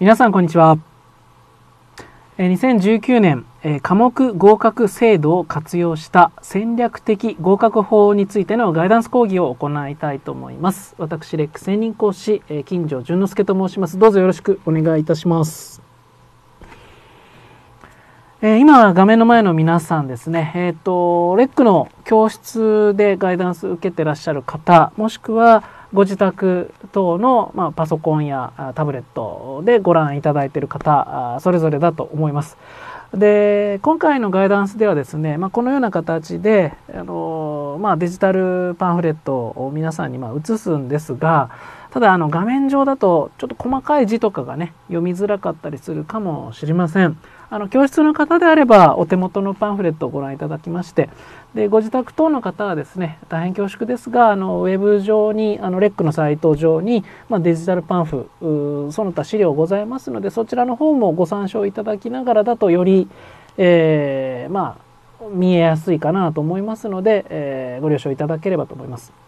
皆さんこんにちは。2019年科目合格制度を活用した戦略的合格法についてのガイダンス講義を行いたいと思います。私、レック専任講師、金城淳之介と申します。どうぞよろしくお願いいたします。今画面の前の皆さんですね、えっ、ー、と、レックの教室でガイダンス受けてらっしゃる方、もしくはご自宅等の、まあ、パソコンやタブレットでご覧いただいている方それぞれだと思います。で今回のガイダンスではですね、まあ、このような形であの、まあ、デジタルパンフレットを皆さんにまあ映すんですがただあの画面上だとちょっと細かい字とかがね読みづらかったりするかもしれません。あの教室の方であればお手元のパンフレットをご覧いただきましてでご自宅等の方はですね大変恐縮ですがあのウェブ上にあのレックのサイト上に、まあ、デジタルパンフその他資料ございますのでそちらの方もご参照いただきながらだとより、えー、まあ見えやすいかなと思いますので、えー、ご了承いただければと思います。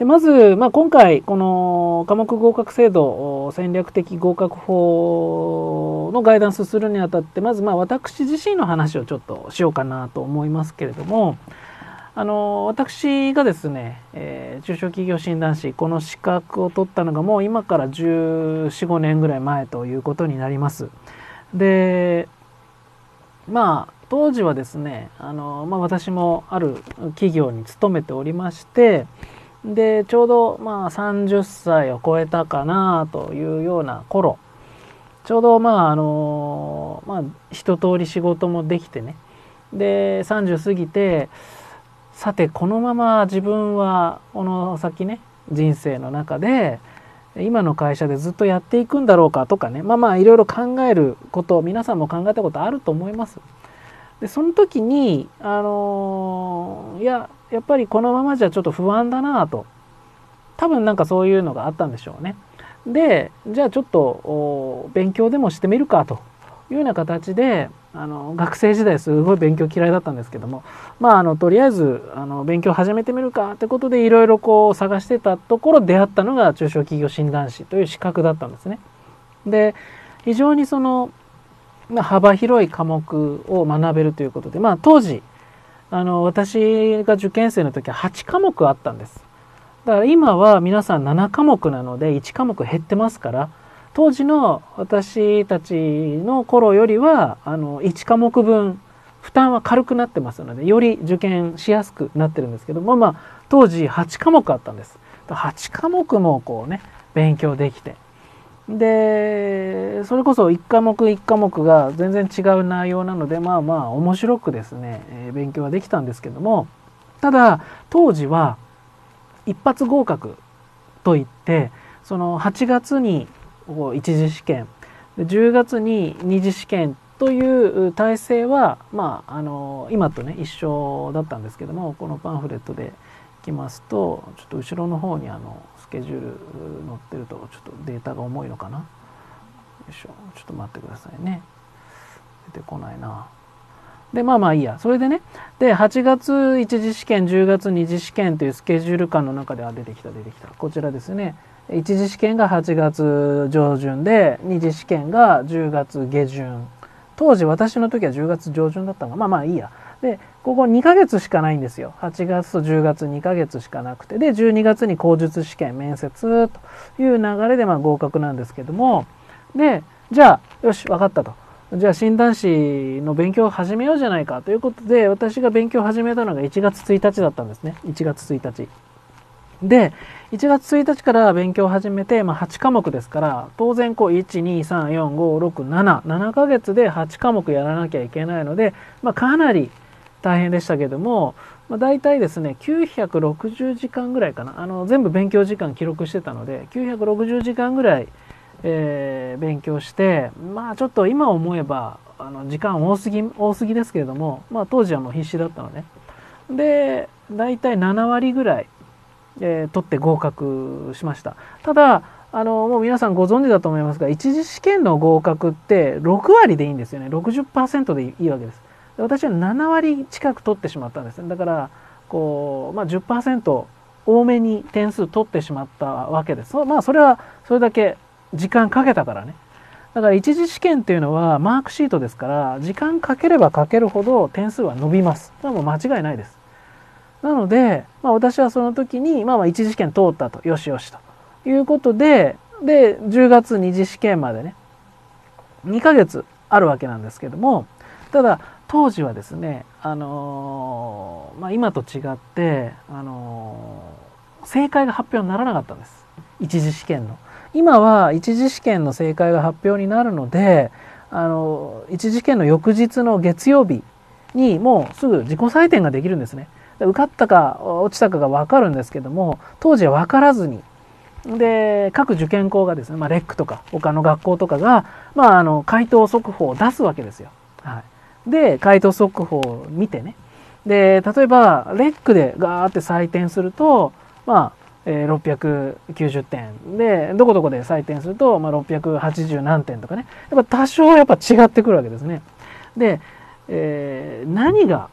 でまず、まあ、今回この科目合格制度戦略的合格法のガイダンスするにあたってまずまあ私自身の話をちょっとしようかなと思いますけれどもあの私がですね、えー、中小企業診断士この資格を取ったのがもう今から1415年ぐらい前ということになります。でまあ当時はですねあの、まあ、私もある企業に勤めておりましてでちょうどまあ30歳を超えたかなというような頃。ちょうどまああのまあ一通り仕事もできてね。で30過ぎてさてこのまま自分はこの先ね人生の中で今の会社でずっとやっていくんだろうかとかね。まあまあいろいろ考えること皆さんも考えたことあると思います。でその時にあのいややっぱりこのままじゃちょっと不安だなと多分なんかそういうのがあったんでしょうね。でじゃあちょっと勉強でもしてみるかというような形であの学生時代すごい勉強嫌いだったんですけどもまああのとりあえずあの勉強始めてみるかってことでいろいろこう探してたところ出会ったのが中小企業診断士という資格だったんですね。で非常にその幅広い科目を学べるということでまあ当時あの私が受験生の時は8科目あったんです。だから今は皆さん7科目なので1科目減ってますから当時の私たちの頃よりはあの1科目分負担は軽くなってますのでより受験しやすくなってるんですけどもまあ当時8科目あったんです。8科目もこうね勉強できてでそれこそ1科目1科目が全然違う内容なのでまあまあ面白くですね、え、勉強はできたんですけどもただ当時は一発合格といってその8月に一次試験10月に二次試験という体制はまああの今とね一緒だったんですけどもこのパンフレットでいきますとちょっと後ろの方にあのケジュール載ってるとちょっとデータが重いのかな？よいしょ。ちょっと待ってくださいね。出てこないな。でまあまあいいや。それでね。で8月一次試験10月二次試験というスケジュール感の中では出てきた出てきた。こちらですね。一次試験が8月上旬で二次試験が10月下旬。当時私の時は10月上旬だったのがまあまあいいや。でここ2ヶ月しかないんですよ。8月と10月2ヶ月しかなくて。で12月に口述試験面接という流れでまあ合格なんですけども。でじゃあよし分かったと。じゃあ診断士の勉強を始めようじゃないかということで私が勉強を始めたのが1月1日だったんですね。1月1日。で1月1日から勉強を始めて、まあ、8科目ですから当然こう1234567 7ヶ月で8科目やらなきゃいけないので、まあ、かなり大変でしたけども、まあ、大体ですね960時間ぐらいかな。あの全部勉強時間記録してたので960時間ぐらい、えー、勉強してまあちょっと今思えばあの時間多すぎ多すぎですけれども、まあ、当時はもう必死だったのね。で大体7割ぐらい、えー、取って合格しました。ただあのもう皆さんご存知だと思いますが一次試験の合格って6割でいいんですよね。60%でいいわけです。私は7割近く取ってしまったんですだからこう、まあ10%、多めに点数取ってしまったわけです。まあそれはそれだけ時間かけたからね。だから一次試験っていうのはマークシートですから時間かければかけるほど点数は伸びます。これはもう間違いないです。なので、まあ、私はその時に、まあ、まあ一次試験通ったと。よしよしということでで10月二次試験までね2ヶ月あるわけなんですけどもただ当時はですね、あのー、まあ、今と違って、あのー、正解が発表にならなかったんです一次試験の。今は一次試験の正解が発表になるのであの一次試験の翌日の月曜日にもうすぐ自己採点ができるんですね。受かったか落ちたかが分かるんですけども当時は分からずにで各受験校がですね、まあ、レックとか他の学校とかが、まあ、あの回答速報を出すわけですよ。はい、で回答速報を見てね。で例えばレックでガーって採点するとまあえー、690点。でどこどこで採点すると、まあ、680何点とかね。やっぱ多少やっぱ違ってくるわけですね。で、えー、何が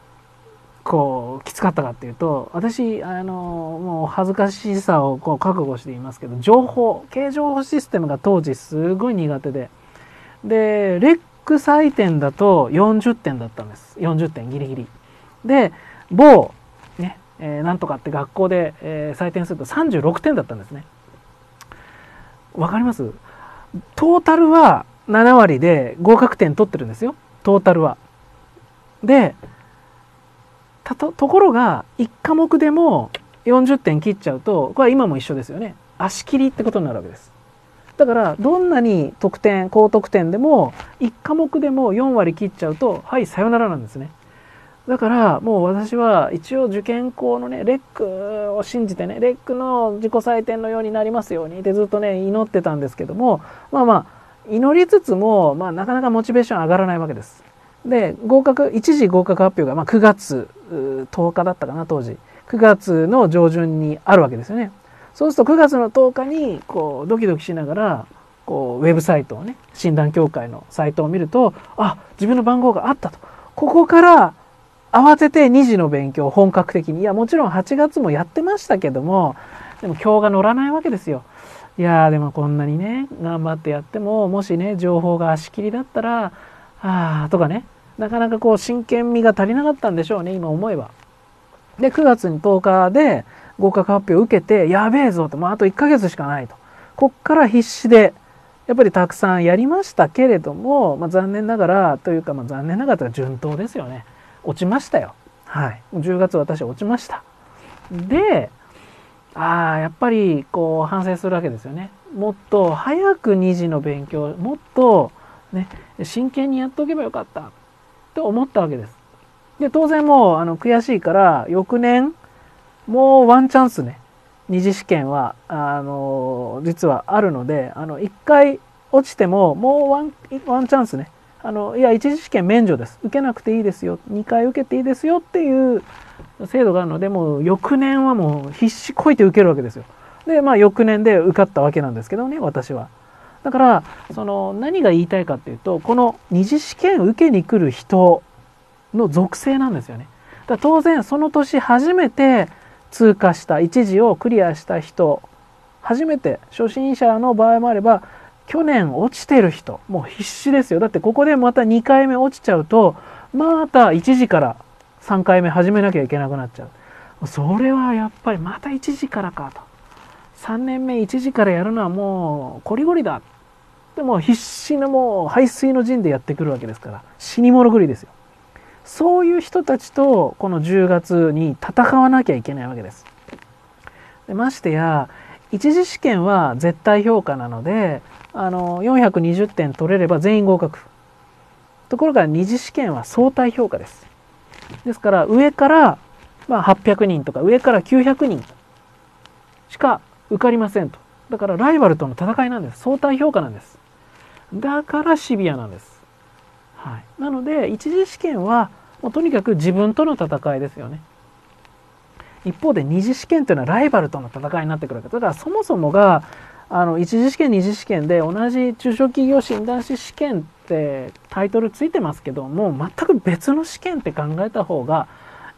こうきつかったかっていうと私あのもう恥ずかしさをこう覚悟して言いますけど情報経情報システムが当時すごい苦手で。でレック採点だと40点だったんです40点ギリギリで某ねえー、なんとかって学校で、えー、採点すると36点だったんですね。わかります？トータルは7割で合格点取ってるんですよトータルは。でところが1科目でも40点切っちゃうとこれは今も一緒ですよね足切りってことになるわけです。だからどんなに得点高得点でも1科目でも4割切っちゃうとはいさよならなんですね。だからもう私は一応受験校のねレックを信じてねレックの自己採点のようになりますようにってずっとね祈ってたんですけどもまあまあ祈りつつも、まあ、なかなかモチベーション上がらないわけです。で合格一時合格発表が、まあ、9月10日だったかな当時9月の上旬にあるわけですよね。そうすると9月の10日にこうドキドキしながらこうウェブサイトをね診断協会のサイトを見るとあ自分の番号があったとここから慌てて2次の勉強本格的にいやもちろん8月もやってましたけどもでも今日が乗らないわけですよ。いやーでもこんなにね頑張ってやってももしね情報が足切りだったらああとかねなかなかこう真剣味が足りなかったんでしょうね今思えば。で9月に10日で合格発表を受けてやべえぞともうあと1ヶ月しかないとこっから必死でやっぱりたくさんやりましたけれども、まあ、残念ながらというか、まあ、残念ながらというか順当ですよね。落ちましたよ。はい。10月私落ちました。で、ああ、やっぱりこう反省するわけですよね。もっと早く2次の勉強、もっとね、真剣にやっておけばよかったと思ったわけです。で、当然もうあの悔しいから翌年、もうワンチャンスね、二次試験は、あの、実はあるので、あの、一回落ちても、もうワン、ワンチャンスね、あのいや一次試験免除です受けなくていいですよ2回受けていいですよっていう制度があるのでもう翌年はもう必死こいて受けるわけですよ。でまあ翌年で受かったわけなんですけどね私は。だからその何が言いたいかっていうとこの二次試験受けに来る人の属性なんですよね。だ当然その年初めて通過した一次をクリアした人初めて初心者の場合もあれば去年落ちてる人もう必死ですよ。だってここでまた2回目落ちちゃうとまた1時から3回目始めなきゃいけなくなっちゃう。それはやっぱりまた1時からかと。3年目1時からやるのはもうこりごりだ。でも必死のもう排水の陣でやってくるわけですから死に物狂いですよ。そういう人たちとこの10月に戦わなきゃいけないわけです。でましてや一次試験は絶対評価なのであの420点取れれば全員合格。ところが二次試験は相対評価です。ですから上から、まあ、800人とか上から900人しか受かりませんと。だからライバルとの戦いなんです。相対評価なんです。だからシビアなんです、はい、なので一次試験はもうとにかく自分との戦いですよね。一方で二次試験というのはライバルとの戦いになってくるわけだからそもそもがあの一次試験二次試験で同じ中小企業診断士試験ってタイトルついてますけどもう全く別の試験って考えた方が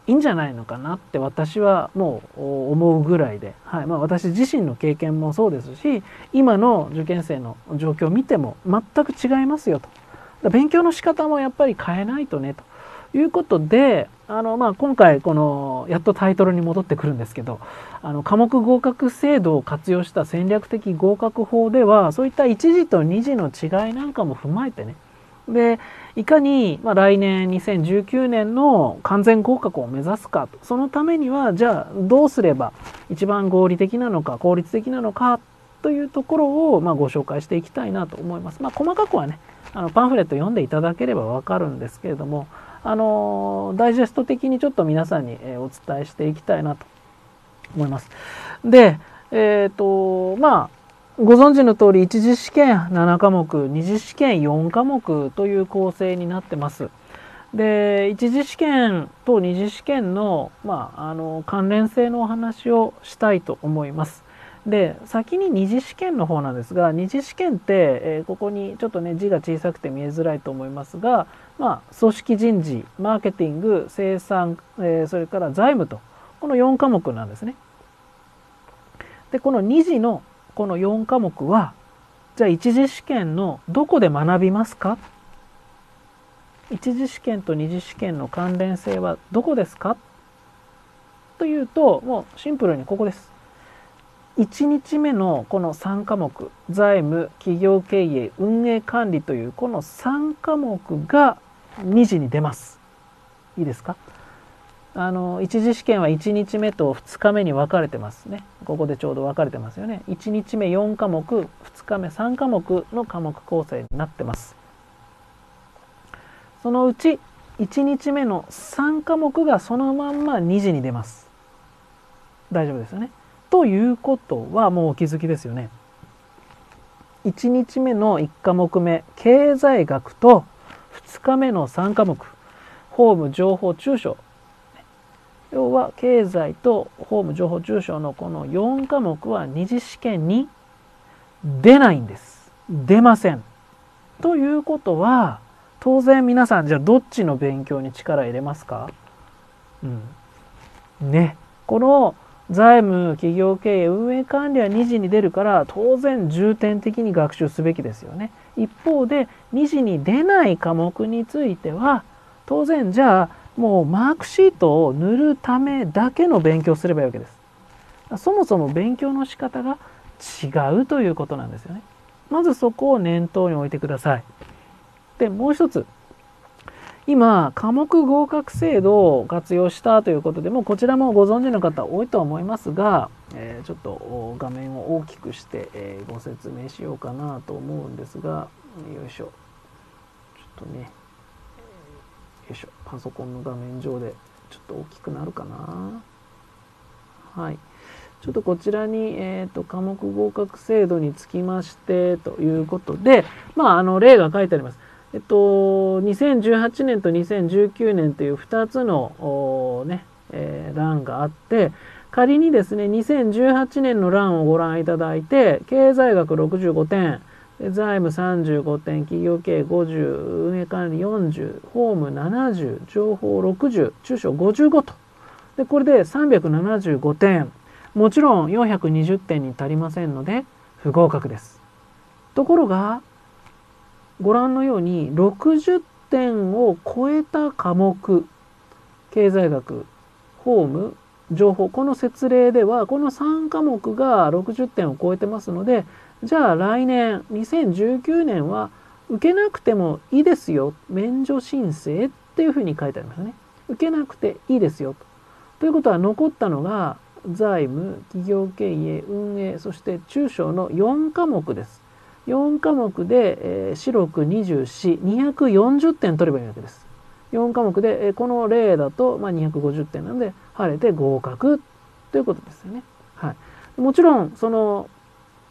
いいんじゃないのかなって私はもう思うぐらいで、はい。まあ、私自身の経験もそうですし今の受験生の状況を見ても全く違いますよと。勉強の仕方もやっぱり変えないとねということであの、まあ、今回このやっとタイトルに戻ってくるんですけどあの科目合格制度を活用した戦略的合格法ではそういった1次と2次の違いなんかも踏まえてねでいかに、まあ、来年2019年の完全合格を目指すかそのためにはじゃあどうすれば一番合理的なのか効率的なのかというところを、まあ、ご紹介していきたいなと思います。まあ、細かくはねあのパンフレット読んでいただければわかるんですけれどもあのダイジェスト的にちょっと皆さんにお伝えしていきたいなと思います。で、えっ、ー、と、まあ、ご存知の通り、一次試験7科目、二次試験4科目という構成になってます。で、一次試験と二次試験の、まあ、あの、関連性のお話をしたいと思います。で先に二次試験の方なんですが二次試験って、えー、ここにちょっとね字が小さくて見えづらいと思いますが、まあ、組織人事マーケティング生産、えー、それから財務とこの4科目なんですね。でこの2次のこの4科目はじゃあ一次試験のどこで学びますか？一次試験と二次試験の関連性はどこですか？というともうシンプルにここです。1日目のこの3科目財務企業経営運営管理というこの3科目が2次に出ます。いいですか？あの一次試験は1日目と2日目に分かれてますね。ここでちょうど分かれてますよね。1日目4科目2日目3科目の科目構成になってます。そのうち1日目の3科目がそのまんま2次に出ます。大丈夫ですよね？ということはもうお気づきですよね。1日目の1科目目経済学と2日目の3科目法務情報中小要は経済と法務情報中小のこの4科目は二次試験に出ないんです。出ません。ということは当然皆さんじゃあどっちの勉強に力入れますか？うん。ね。この財務企業経営運営管理は2次に出るから当然重点的に学習すべきですよね。一方で2次に出ない科目については当然じゃあもうマークシートを塗るためだけの勉強すればいいわけです。そもそも勉強の仕方が違うということなんですよね。まずそこを念頭に置いてください。でもう一つ今科目合格制度を活用したということでもこちらもご存知の方多いとは思いますが、えー、ちょっと画面を大きくして、えー、ご説明しようかなと思うんですがよいしょ。ちょっとねよいしょ。パソコンの画面上でちょっと大きくなるかな。はい。ちょっとこちらに、えー、と科目合格制度につきましてということでまああの例が書いてあります。えっと、2018年と2019年という2つのね、えー、欄があって、仮にですね、2018年の欄をご覧いただいて、経済学65点、財務35点、企業経営50、運営管理40、法務70、情報60、中小55と。で、これで375点。もちろん420点に足りませんので、不合格です。ところが、ご覧のように60点を超えた科目経済学法務情報この説例ではこの3科目が60点を超えてますのでじゃあ来年2019年は受けなくてもいいですよ免除申請っていうふうに書いてありますね受けなくていいですよと。ということは残ったのが財務企業経営運営そして中小の4科目です。4科目で、えー、四六24、240点取ればいいわけです。4科目で、えー、この例だと、まあ、250点なので、晴れて合格ということですよね。はい。もちろん、その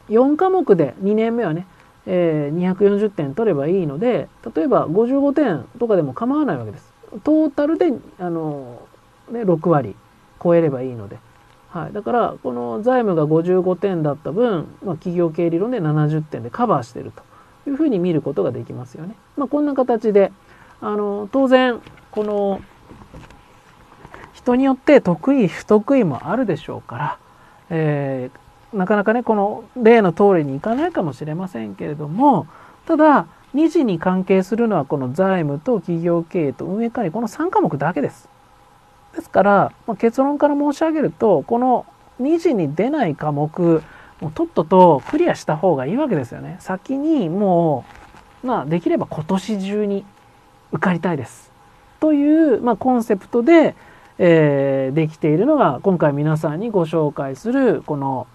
4科目で2年目はね、えー、240点取ればいいので、例えば55点とかでも構わないわけです。トータルで、あの、ね、6割超えればいいので。はい、だからこの財務が55点だった分、まあ、企業経営理論で70点でカバーしてるというふうに見ることができますよね。まあ、こんな形であの当然この人によって得意不得意もあるでしょうから、えー、なかなかねこの例の通りにいかないかもしれませんけれどもただ2次に関係するのはこの財務と企業経営と運営管理この3科目だけです。ですから、まあ、結論から申し上げるとこの2次に出ない科目もうとっととクリアした方がいいわけですよね。先にもう、まあ、できれば今年中に受かりたいです。という、まあ、コンセプトで、えー、できているのが今回皆さんにご紹介するこの、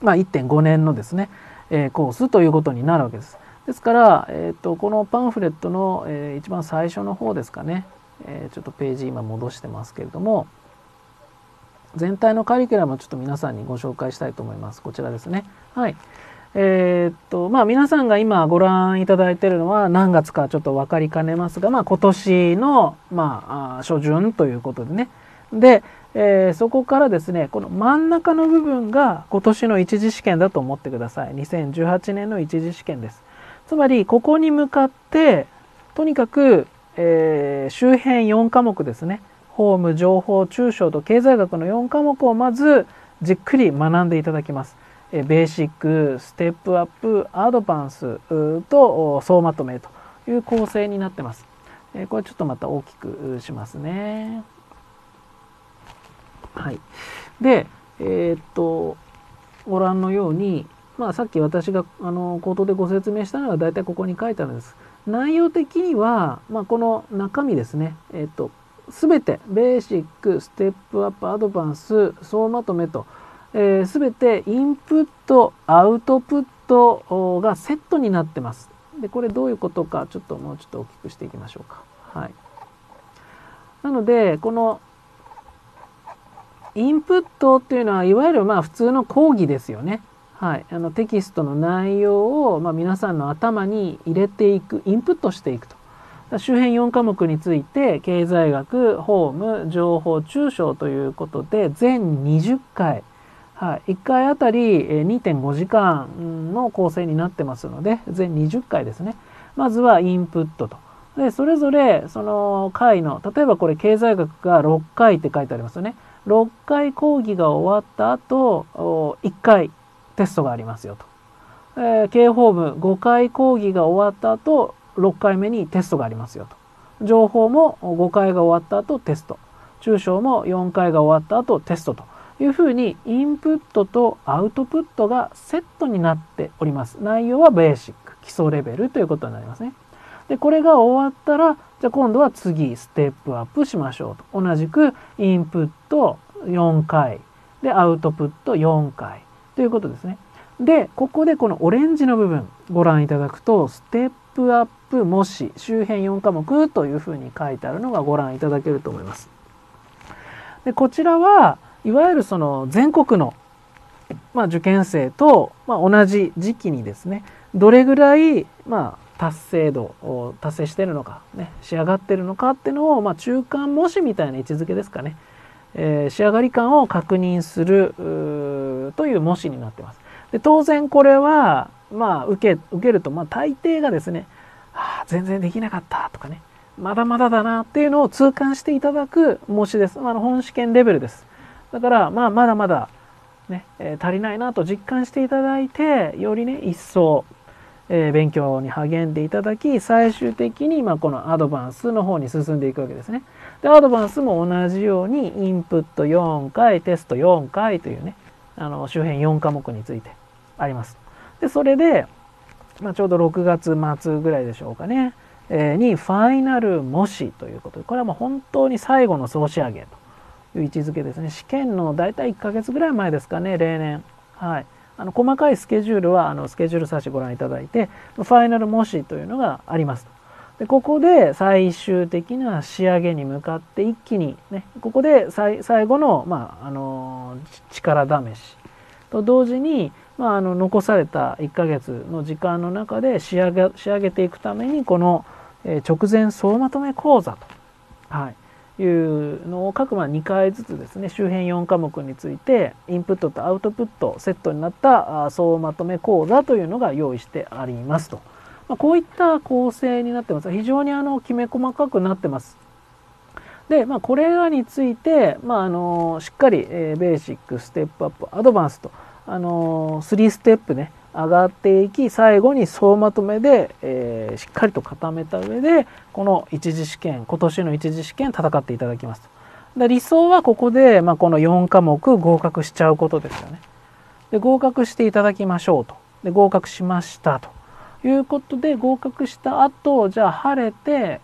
まあ、1.5年のですね、えー、コースということになるわけです。ですから、えーと、このパンフレットの、えー、一番最初の方ですかね、えー、ちょっとページ今戻してますけれども全体のカリキュラムをちょっと皆さんにご紹介したいと思います。こちらですね。はい。えー、っと、まあ皆さんが今ご覧いただいているのは何月かちょっと分かりかねますが、まあ今年の、まあ、初旬ということでね。で、えー、そこからですね、この真ん中の部分が今年の一次試験だと思ってください。2018年の一次試験です。つまり、ここに向かって、とにかく、えー、周辺4科目ですね。法務、情報、中小と経済学の4科目をまずじっくり学んでいただきます。えベーシック、ステップアップ、アドバンスと総まとめという構成になってます。えこれちょっとまた大きくしますね。はい。で、えー、っと、ご覧のように、まあ、さっき私があの口頭でご説明したのは大体ここに書いてあるんです。内容的には、まあ、この中身ですね、え、っと、すべてベーシック、ステップアップ、アドバンス、総まとめとすべ、ー、てインプット、アウトプットがセットになってます。で、これどういうことか、ちょっともうちょっと大きくしていきましょうか。はい。なので、このインプットっていうのは、いわゆるまあ普通の講義ですよね。はい。あのテキストの内容をまあ皆さんの頭に入れていく、インプットしていくと。周辺4科目について経済学、法務、情報、中小ということで全20回。はい、1回あたり2.5時間の構成になってますので全20回ですね。まずはインプットと。でそれぞれその回の例えばこれ経済学が6回って書いてありますよね。6回講義が終わった後1回テストがありますよと、えー、経法務5回講義が終わった後6回目にテストがありますよと情報も5回が終わった後テスト中小も4回が終わった後テストというふうにインプットとアウトプットがセットになっております。内容はベーシック、基礎レベルということになりますね。で、これが終わったら、じゃあ今度は次、ステップアップしましょうと。同じくインプット4回、で、アウトプット4回ということですね。で、ここでこのオレンジの部分ご覧いただくと、ステップアップもし周辺4科目というふうに書いてあるのがご覧いただけると思います。で、こちらはいわゆるその全国の、まあ、受験生と、まあ、同じ時期にですねどれぐらい、まあ、達成度を達成してるのか、ね、仕上がってるのかっていうのを、まあ、中間模試みたいな位置づけですかね、えー、仕上がり感を確認するという模試になってます。で当然これは、まあ、受け受けると、まあ、大抵がですね、はあ、全然できなかったとかねまだまだだなっていうのを痛感していただく模試です。あの本試験レベルです。だから、まあ、まだまだ、ね、えー、足りないなと実感していただいて、よりね、一層、えー、勉強に励んでいただき、最終的に、まあ、このアドバンスの方に進んでいくわけですね。で、アドバンスも同じように、インプット4回、テスト4回というね、あの、周辺4科目についてあります。で、それで、まあ、ちょうど6月末ぐらいでしょうかね、えー、に、ファイナル模試ということで、これはもう本当に最後の総仕上げと。いう位置づけですね試験の大体1ヶ月ぐらい前ですかね例年はいあの細かいスケジュールはあのスケジュール冊子ご覧いただいてファイナル模試というのがありますでここで最終的な仕上げに向かって一気にねここで最後の,、まあ、あの力試しと同時に、まあ、あの残された1ヶ月の時間の中で仕上げ仕上げていくためにこの、え直前総まとめ講座と、はい、いうのを各ま2回ずつですね周辺4科目についてインプットとアウトプットセットになった総まとめ講座というのが用意してありますと、まあ、こういった構成になってます。非常にあのきめ細かくなってます。で、まあ、これらについて、まあ、あのしっかり、えー、ベーシックステップアップアドバンスと、あの3ステップね上がっていき最後に総まとめで、えー、しっかりと固めた上でこの一次試験今年の一次試験戦っていただきますで理想はここで、まあ、この4科目合格しちゃうことですよね。で合格していただきましょうと。で合格しましたと。いうことで合格した後じゃあ晴れて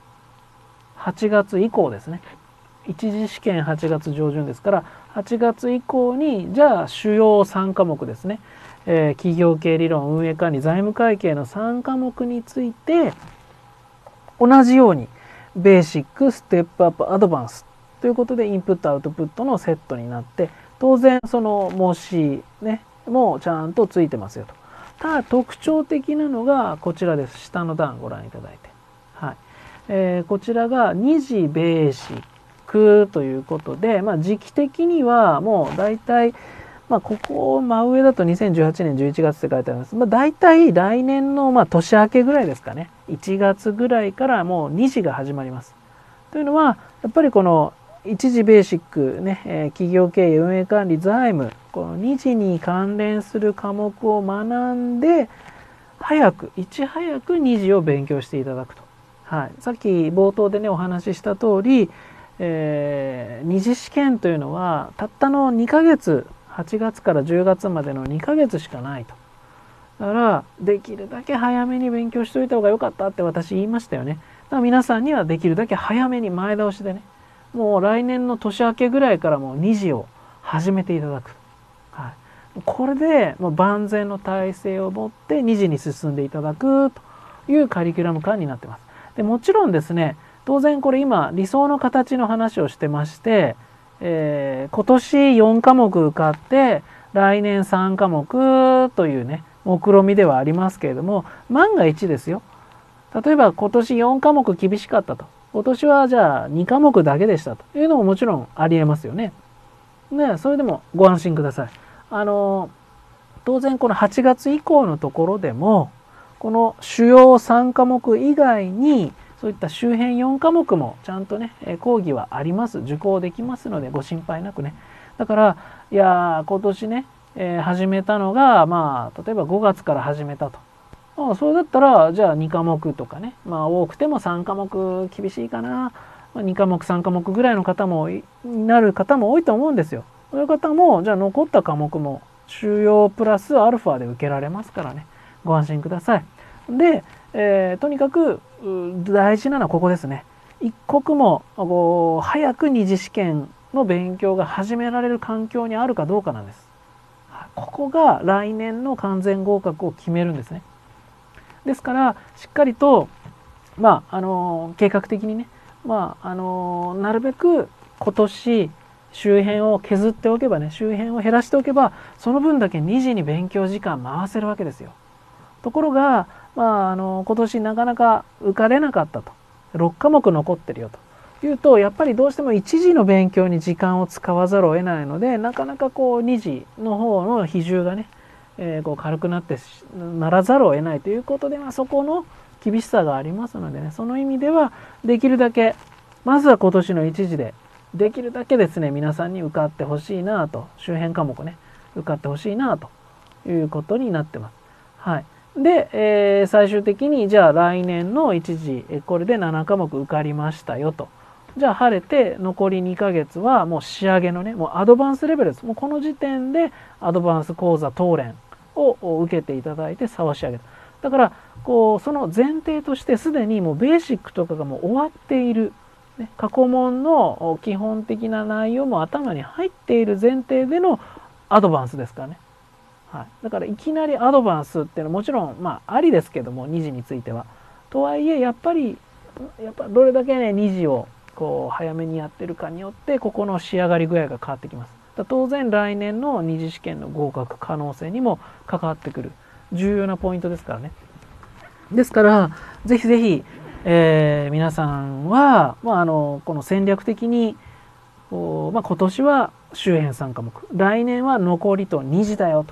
8月以降ですね。一次試験8月上旬ですから8月以降にじゃあ主要3科目ですね、えー、企業系理論運営管理財務会計の3科目について同じようにベーシックステップアップアドバンス。ということでインプットアウトプットのセットになって当然その模試ねもちゃんとついてますよと。た特徴的なのがこちらです。下の段ご覧いただいて。はい。えー、こちらが2次ベーシックということで、まあ、時期的にはもう大体、まあ、ここ真上だと2018年11月って書いてあります。まあ、大体来年のまあ年明けぐらいですかね。1月ぐらいからもう2次が始まります。というのは、やっぱりこの一次ベーシックね、えー、企業経営、運営管理、財務、この2次に関連する科目を学んで、早く、いち早く2次を勉強していただくと。はい、さっき冒頭でね、お話しした通り、えー、二次試験というのは、たったの2ヶ月、8月から10月までの2ヶ月しかないと。だから、できるだけ早めに勉強しといた方が良かったって私言いましたよね。だから皆さんにはできるだけ早めに前倒しでね、もう来年の年明けぐらいからもう2次を始めていただく。これでもう万全の体制を持って2次に進んでいただくというカリキュラム感になってます。でもちろんですね、当然これ今理想の形の話をしてまして、えー、今年4科目受かって来年3科目というね、目論見みではありますけれども、万が一ですよ。例えば今年4科目厳しかったと。今年はじゃあ2科目だけでしたというのももちろんありえますよね。ね、それでもご安心ください。あの、当然この8月以降のところでも、この主要3科目以外に、そういった周辺4科目もちゃんとね、講義はあります。受講できますのでご心配なくね。だから、いや今年ね、えー、始めたのが、まあ、例えば5月から始めたと。ああそれだったらじゃあ2科目とかねまあ多くても3科目厳しいかな、ま、2科目3科目ぐらいの方もになる方も多いと思うんですよ。そういう方もじゃあ残った科目も収容プラスアルファで受けられますからねご安心ください。で、えー、とにかく大事なのはここですね。一刻もこう早く二次試験の勉強が始められる環境にあるかどうかなんです。ここが来年の完全合格を決めるんですね。ですからしっかりとまああの計画的にねまああのなるべく今年周辺を削っておけばね周辺を減らしておけばその分だけ2時に勉強時間回せるわけですよ。ところが、まあ、あの今年なかなか受かれなかったと6科目残ってるよというとやっぱりどうしても1時の勉強に時間を使わざるを得ないのでなかなかこう2時の方の比重がねえー、こう軽くなってならざるを得ないということで、まあ、そこの厳しさがありますのでねその意味ではできるだけまずは今年の一時でできるだけですね皆さんに受かってほしいなと周辺科目ね受かってほしいなということになってます。はい、で、えー、最終的にじゃあ来年の一時これで7科目受かりましたよと。じゃあ晴れて残り2ヶ月はもう仕上げのねもうアドバンスレベルですもうこの時点でアドバンス講座当連を受けていただいて差を仕上げただからこうその前提としてすでにもうベーシックとかがもう終わっている、ね、過去問の基本的な内容も頭に入っている前提でのアドバンスですからね、はい、だからいきなりアドバンスっていうのはもちろんまあありですけども2次については。とはいえやっぱりやっぱどれだけね2次をこう早めにやってるかによってここの仕上がり具合が変わってきます。当然来年の二次試験の合格可能性にも関わってくる。重要なポイントですからね。ですからぜひぜひ、えー、皆さんは、まあ、あのこの戦略的におまあ、今年は周辺3科目来年は残りと2次だよ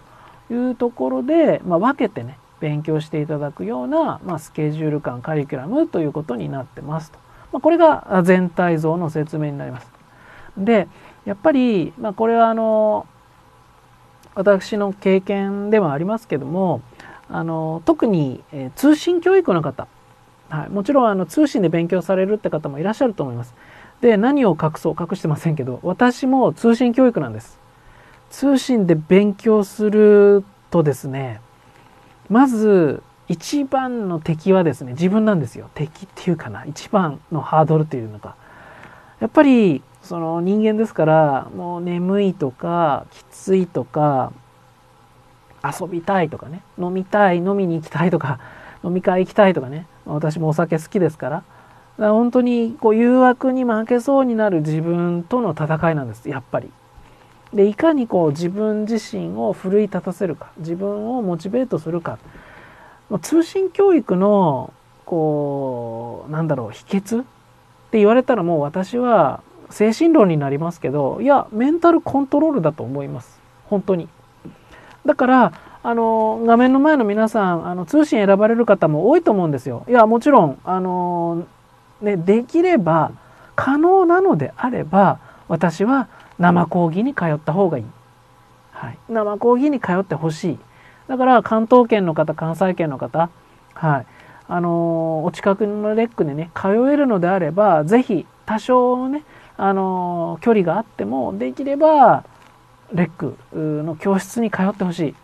というところで、まあ、分けてね勉強していただくような、まあ、スケジュール感カリキュラムということになってますと。まあ、これが全体像の説明になります。でやっぱり、まあ、これはあの私の経験でもありますけどもあの特に、えー、通信教育の方、はい、もちろんあの通信で勉強されるって方もいらっしゃると思います。で何を隠そう隠してませんけど私も通信教育なんです。通信で勉強するとですねまず一番の敵はですね自分なんですよ敵っていうかな一番のハードルっていうのかやっぱりその人間ですからもう眠いとかきついとか遊びたいとかね飲みたい飲みに行きたいとか飲み会行きたいとかね私もお酒好きですから。だから本当にこう誘惑に負けそうになる自分との戦いなんですやっぱり。でいかにこう自分自身を奮い立たせるか自分をモチベートするか。通信教育のこうなんだろう秘訣？って言われたらもう私は精神論になりますけどいやメンタルコントロールだと思います。本当に。だからあの画面の前の皆さんあの通信選ばれる方も多いと思うんですよ。いやもちろんあのねできれば可能なのであれば私は生講義に通った方がいい、はい、生講義に通ってほしい。だから関東圏の方関西圏の方はい。あのお近くのレックでね通えるのであれば是非多少ねあの距離があってもできればレックの教室に通ってほしい。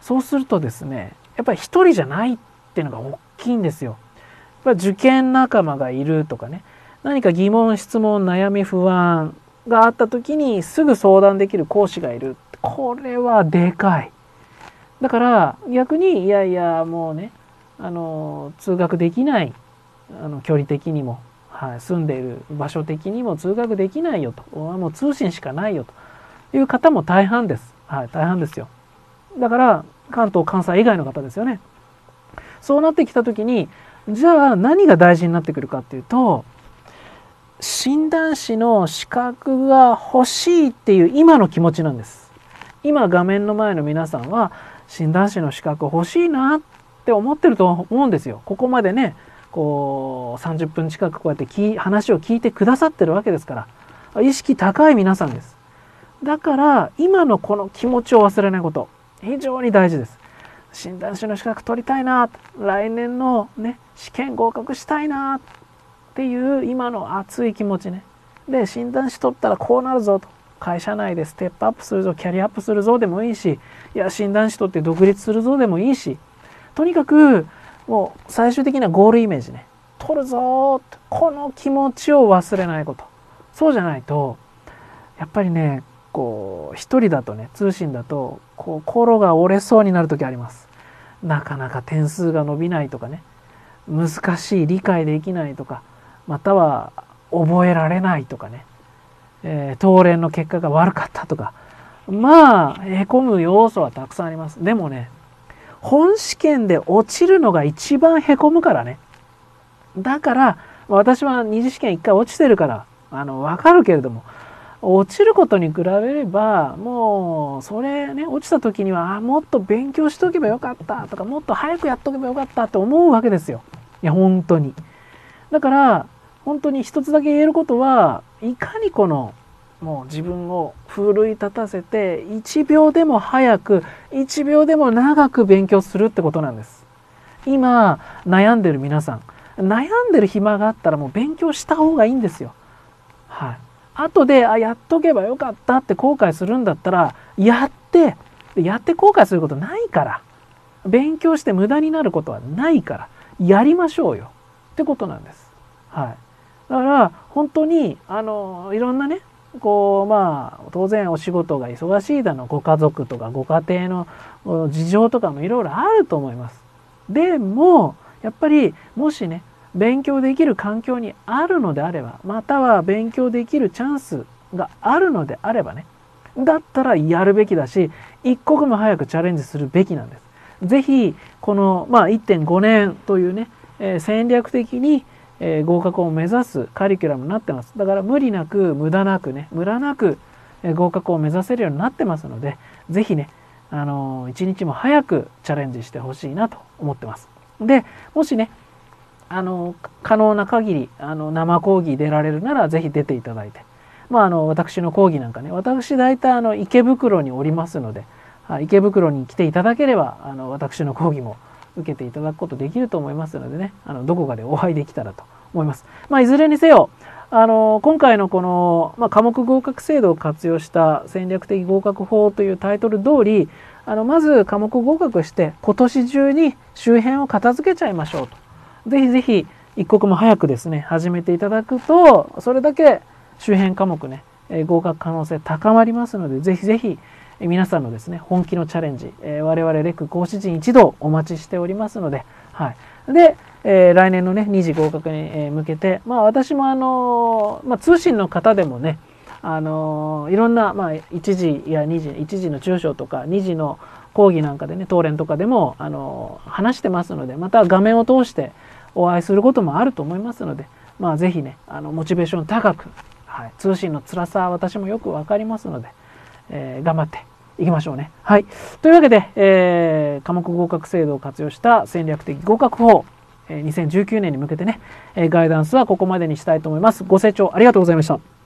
そうするとですねやっぱり一人じゃないっていうのが大きいんですよ。やっぱ受験仲間がいるとかね何か疑問質問悩み不安があった時にすぐ相談できる講師がいる。これはでかい。だから逆にいやいやもうねあの通学できない。あの距離的にも、はい、住んでいる場所的にも通学できないよと。もう通信しかないよと。いう方も大半です、はい、大半ですよ。だから関東関西以外の方ですよねそうなってきた時にじゃあ何が大事になってくるかっていうと診断士の資格が欲しいっていう今の気持ちなんです今画面の前の皆さんは診断士の資格欲しいなって思ってると思うんですよ。ここまでねこう30分近くこうやって話を聞いてくださってるわけですから意識高い皆さんです。だから今のこの気持ちを忘れないこと非常に大事です。診断士の資格取りたいな来年のね試験合格したいなっていう今の熱い気持ちね。で診断士取ったらこうなるぞと。会社内でステップアップするぞキャリアアップするぞでもいいしいや診断士とって独立するぞでもいいし。とにかくもう最終的なゴールイメージね。取るぞこの気持ちを忘れないこと。そうじゃないとやっぱりねこう一人だとね通信だと心が折れそうになる時あります。なかなか点数が伸びないとかね。難しい理解できないとかまたは覚えられないとかね。えー、東連の結果が悪かったとか。まあへこむ要素はたくさんあります。でもね本試験で落ちるのが一番へこむからね。だから私は二次試験一回落ちてるからあの分かるけれども落ちることに比べればもうそれね落ちた時にはあもっと勉強しとけばよかったとかもっと早くやっとけばよかったって思うわけですよ。いや本当に。だから本当に一つだけ言えることはいかにこのもう自分を奮い立たせて1秒でも早く1秒でも長く勉強するってことなんです。今悩んでる皆さん悩んでる暇があったらもう勉強した方がいいんですよ。はい。後であやっとけばよかったって後悔するんだったらやってやって後悔することないから。勉強して無駄になることはないから。やりましょうよ。ってことなんです。はい。だから本当にあのいろんなねこうまあ当然お仕事が忙しいだのご家族とかご家庭の事情とかもいろいろあると思います。でもやっぱりもしね勉強できる環境にあるのであればまたは勉強できるチャンスがあるのであればねだったらやるべきだし一刻も早くチャレンジするべきなんです。是非この、まあ、1.5年というね、えー、戦略的にえー、合格を目指すカリキュラムになってますだから無理なく無駄なくね無駄なく、え合格を目指せるようになってますので是非ねあのー、一日も早くチャレンジしてほしいなと思ってますでもしねあの可能な限りあの生講義出られるならぜひ出ていただいて、まあ、あの私の講義なんかね私大体あの池袋におりますので池袋に来ていただければあの私の講義も受けていただくことできると思いますのでねあのどこかでお会いできたらと思います。まあ、いずれにせよあの今回のこの、まあ、科目合格制度を活用した戦略的合格法というタイトル通りあのまず科目合格して今年中に周辺を片付けちゃいましょうと。ぜひぜひ一刻も早くですね始めていただくとそれだけ周辺科目ねえ合格可能性高まりますのでぜひぜひ皆さんのですね本気のチャレンジ、え我々レク講師陣一同お待ちしておりますので、はい、で、えー、来年のね2次合格に向けてまあ私もあのまあ、通信の方でもねあのいろんな、まあ、1次や2次1次の中小とか2次の講義なんかでね答練とかでもあの話してますのでまた画面を通してお会いすることもあると思いますので、まあ、ぜひねあのモチベーション高く、はい、通信の辛さは私もよく分かりますので、えー、頑張っていきましょうね。はい。というわけで、えー、科目合格制度を活用した戦略的合格法、え、2019年に向けてね、え、ガイダンスはここまでにしたいと思います。ご清聴ありがとうございました。